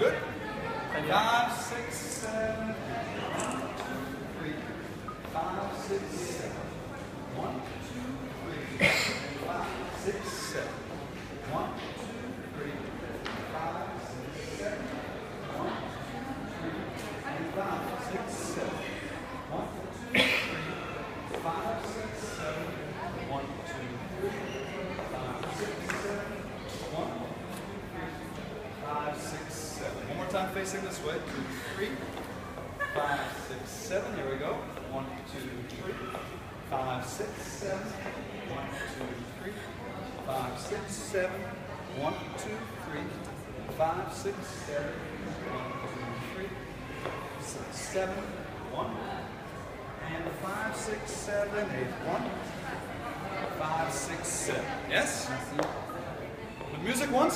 Good. Five, six, seven, eight. One, two, three. Five, six, seven. One, two, three. Five, six, seven. One, two, three. Five, six, seven. One, two, three. Five, six, seven. One, two, three. Five, six, seven. One, two, three. Five, six, seven. One, two, three. Five, six, seven. One more time facing this way. Two, three. Five, six, seven. Here we go. One, two, three. Five, six, seven. One, two, three. Five, six, seven. One, two, three. Five, six, seven. One, two, three. Six, seven. One. And five, six, seven, eight. One. Five, six, seven. Yes? The music once.